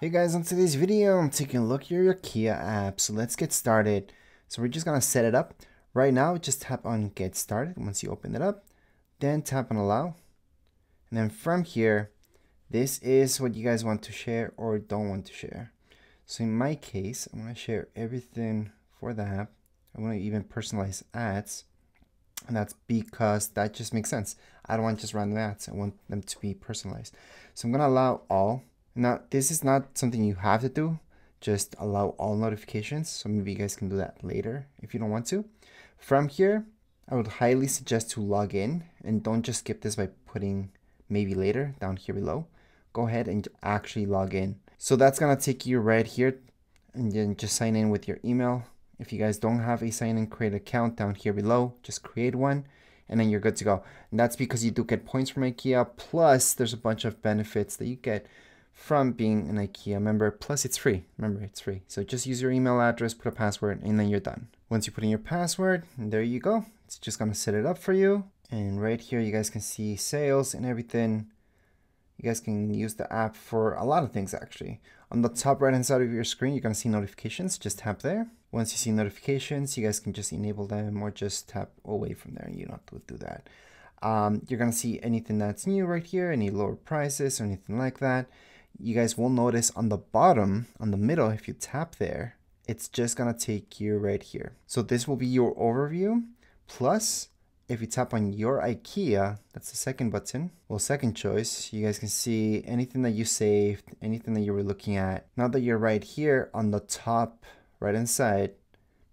Hey guys, on today's video, I'm taking a look at your IKEA app. So let's get started. So we're just gonna set it up. Right now, just tap on get started once you open it up. Then tap on allow. And then from here, this is what you guys want to share or don't want to share. So in my case, I'm gonna share everything for the app. I wanna even personalize ads. And that's because that just makes sense. I don't want just random ads. I want them to be personalized. So I'm gonna allow all now, this is not something you have to do. Just allow all notifications. So maybe you guys can do that later if you don't want to. From here, I would highly suggest to log in and don't just skip this by putting maybe later down here below. Go ahead and actually log in. So that's gonna take you right here and then just sign in with your email. If you guys don't have a sign in create account down here below, just create one and then you're good to go. And that's because you do get points from IKEA. Plus there's a bunch of benefits that you get from being an IKEA member. Plus, it's free. Remember, it's free. So just use your email address, put a password, and then you're done. Once you put in your password, there you go. It's just gonna set it up for you. And right here, you guys can see sales and everything. You guys can use the app for a lot of things actually. On the top right hand side of your screen, you're gonna see notifications. Just tap there. Once you see notifications, you guys can just enable them or just tap away from there. You don't have to do that. Um, you're gonna see anything that's new right here, any lower prices or anything like that you guys will notice on the bottom, on the middle, if you tap there, it's just gonna take you right here. So this will be your overview. Plus, if you tap on your IKEA, that's the second button, well, second choice, you guys can see anything that you saved, anything that you were looking at. Now that you're right here on the top right hand side,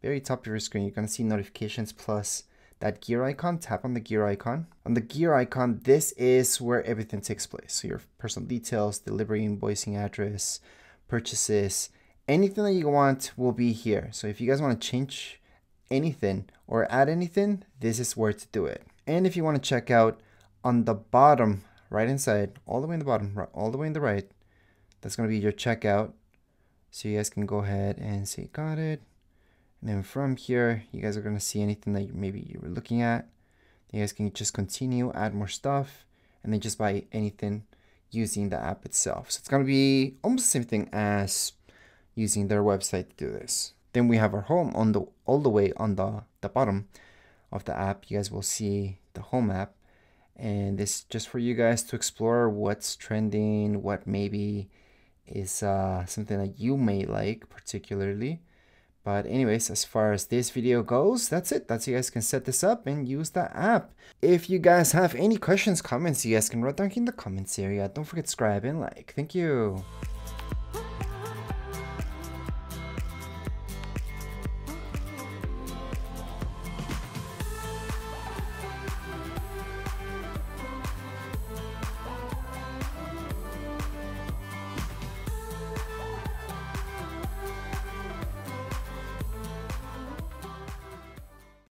very top of your screen, you're gonna see notifications plus that gear icon, tap on the gear icon. On the gear icon, this is where everything takes place. So your personal details, delivery invoicing address, purchases, anything that you want will be here. So if you guys want to change anything or add anything, this is where to do it. And if you want to check out on the bottom, right inside, all the way in the bottom, right, all the way in the right, that's going to be your checkout. So you guys can go ahead and say, got it. And then from here, you guys are to see anything that maybe you were looking at. You guys can just continue, add more stuff, and then just buy anything using the app itself. So it's to be almost the same thing as using their website to do this. Then we have our home on the all the way on the, the bottom of the app. You guys will see the home app. And this just for you guys to explore what's trending, what maybe is uh, something that you may like particularly. But anyways, as far as this video goes, that's it. That's you guys can set this up and use the app. If you guys have any questions, comments, you guys can write down in the comments area. Don't forget to subscribe and like. Thank you.